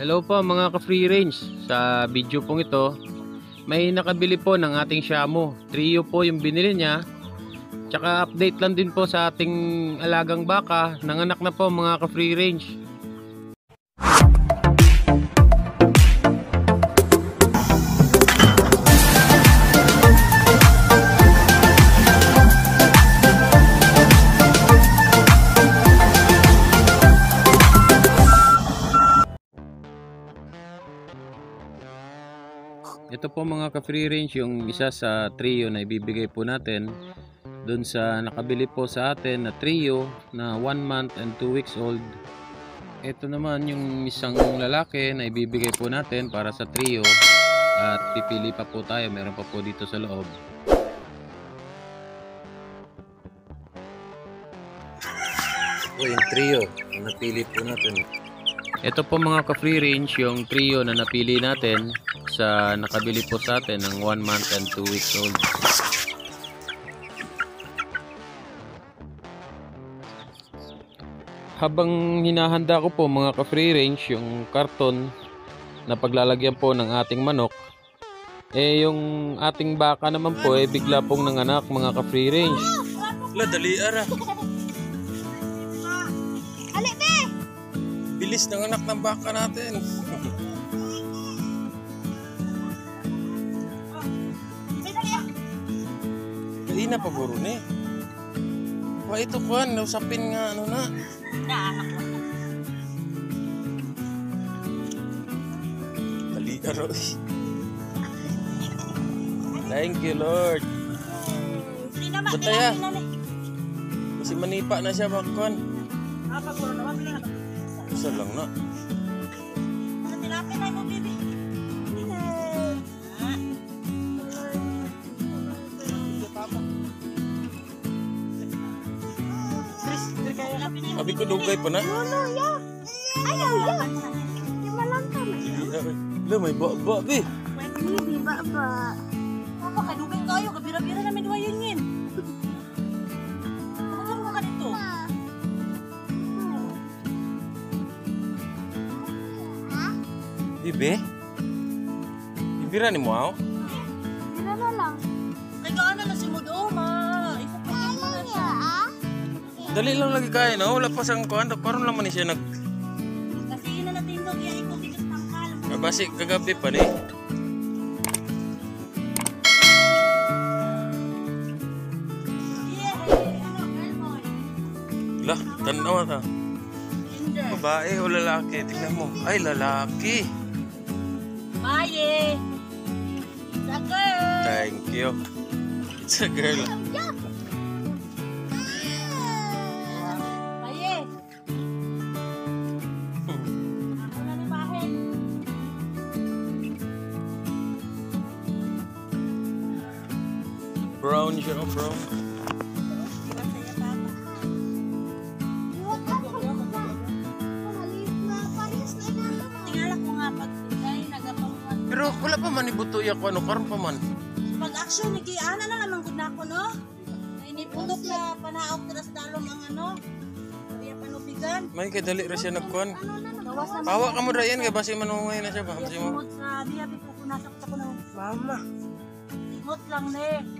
Hello po mga ka-free range. Sa video pong ito, may nakabili po ng ating Shamu. Trio po yung binili niya. Tsaka update lang din po sa ating alagang baka. Nanganak na po mga ka-free range. Ito po mga ka-free range yung isa sa trio na ibibigay po natin dun sa nakabili po sa atin na trio na 1 month and 2 weeks old. Ito naman yung isang lalaki na ibibigay po natin para sa trio at pipili pa po tayo. Meron pa po dito sa loob. Ito yung trio. Ang napili po natin. Ito po mga ka-free range yung trio na napili natin sa nakabili po sa atin ng 1 month and 2 weeks old. Habang hinahanda ko po mga ka-free range yung karton na paglalagyan po ng ating manok, eh yung ating baka naman po eh bigla pong nanganak mga ka-free range. Wala, dali ara. Be! Bilis ng anak ng baka natin. na pa guro ni. Wa ito kuan, nausapin nga ano na. Dali ara. uy. Thank you Lord. Hindi naman, Ba't kaya? hindi naman. Kasi manipa na siya. Ah, naman, pili nga. Isa lang na. Abi ko dugay pa na. Ya. Ayaw, ya. Lima lang ka na. may bi? Bi May baba. Papa, kadugay kayo. Kabira-bira namin duwa yun yun. Kamatulong ka dito. Ibe? Ibira ni mo ako? Ibira na lang. Kaya ka na si Mudo. Dali lang lagi kaya no? Wala pa siyang kuan. Karon lang man ni siya nag... Kasi yun na natin daw. Kaya ikaw bigas tangkal. Basi kagabi pa ni. Yeah. Ano, girl boy? La, tanaw ta. Babae o lalaki? Tingnan mo. Ay, lalaki. Bye. Sa girl. Thank you. It's a girl. Brown siya, oh, brown. Pero wala pa man ibutuya ko ano, karon pa man. Pag action ni ana na naman gud nako no. Ay ni putok na panaog tira sa dalom ang ano. Kaya panubigan. May kay dali ra siya nagkuan. Na Pawa ka mo ra yan kay basi manungay na siya ba? Basi mo. sa diya di ko punasak sa kuno. Mama. Simot lang ne.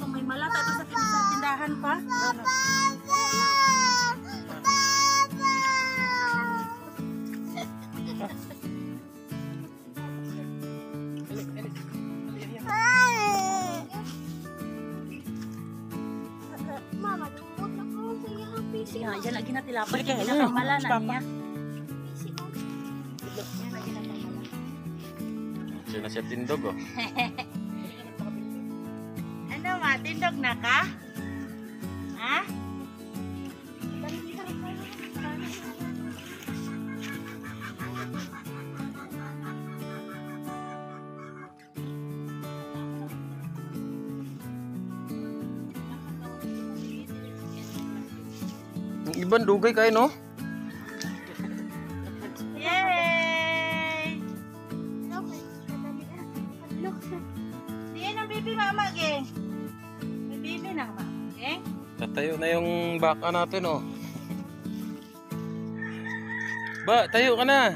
kung may malata ito sa, sa tindahan pa. Mama, tumot na ko sa iya ang lagi na tilapay kay ina kamala na niya. Diyan na siya tindog oh. Ma, tindog na ka? Ha? Ang ibang dugay kayo no? bakbakan natin oh. Ba, tayo ka na.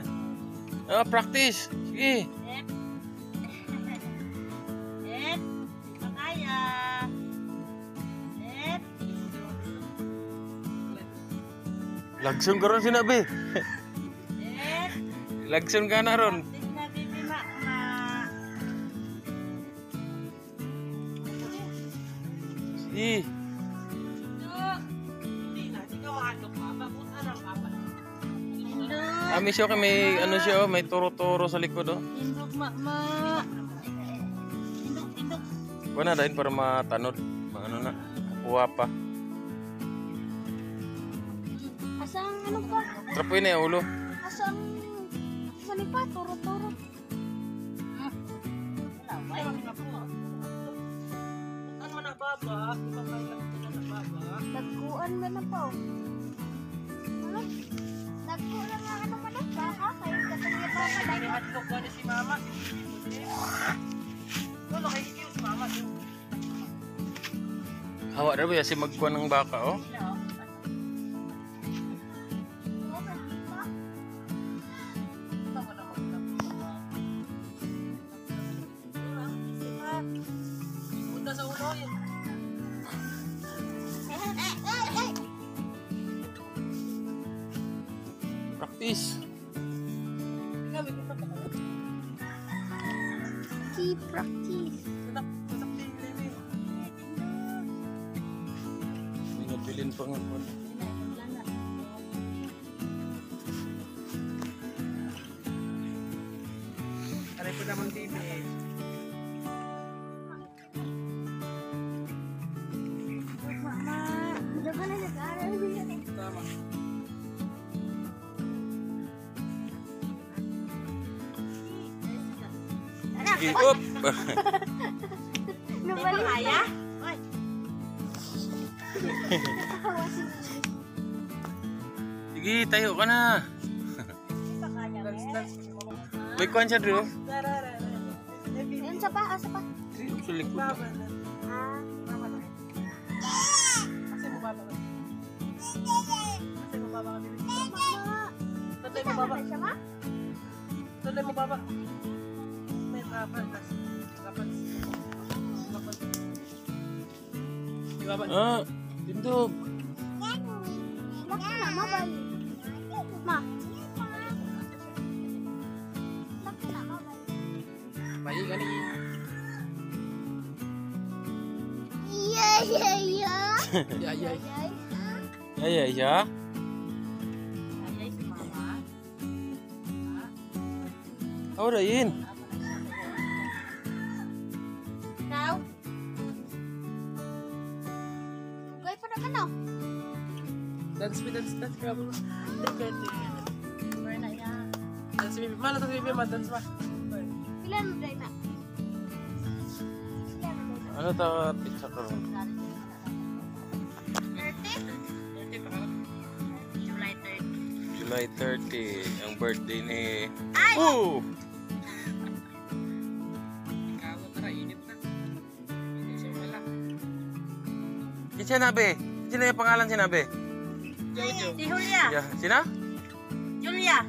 Ah, practice. Sige. Yep. Yep. Makaya. Yep. Lagsyon ka ron sinabi. Yep. Ka na ron. Sige. Indog. Ami siya kay may ano siya oh, may turo-turo sa likod oh. Indog mama. Indog, indog. Wala na din para matanod. Ano na. Kuha pa. Asang ano pa? Trapoy na yung ulo. Asang... Asang pa? Turo-turo. Nagkuan ba na pa? oh? Ano? Hawak daw ako ba? Ha? Si mama? Si mama. Si ng baka, oh? Fish. Keep practice. Pinapilin pa nga po. Aray po naman, Sige, up. Nabalik Kaya? Sige, tayo ka na. May kuhan siya, Drew. Ayun, sa pa, ah, sa pa. Sa likod. Ah. Mama, kita mo na siya, ma? Ah, tindog. Laki na, mabalik. Ma. Laki na, Ah, pintu. Bayi kali. Iya iya iya. Iya iya. Iya iya iya. Kau udah in. dance dance ka mo. Dekati. Wala na ya. Dance bibi. Mana na? Ano ta pizza ko? July 30 ang birthday ni Ay! Oh! Sinabi. Si Julia. Ya, sina? Julia.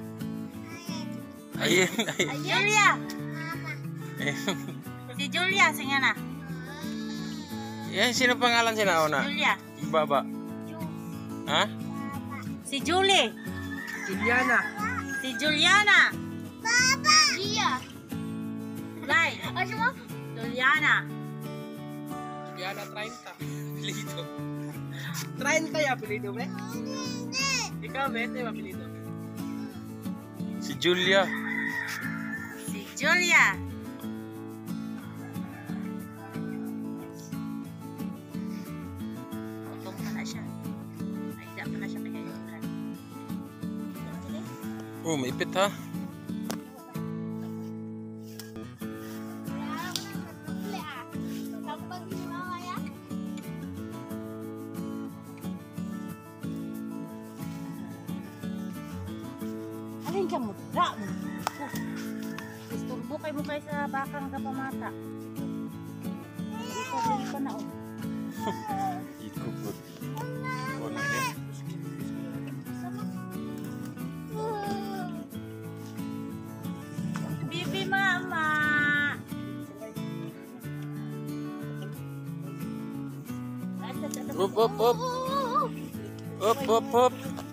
Ayin, ayin. Julia. si Julia singana. Ya, sino pangalan sina ona? Julia. Baba. Hah? Si Julie. Juliana. Si Juliana. Baba. Iya. Lai. Juliana. Juliana 30. Listo. 30 yung apelido, be? Ikaw, be? Ito yung apelido. Si Julia. Si Julia. Utong pa na siya. Ay, da pa na siya kaya yung plan. Oh, maipit ha. Aning ka muda. Disturbo kay mo sa bakang ka pamata. Ikaw din ka na o. Ikaw po. Bibi mama. Up, up, up. Up, up, up.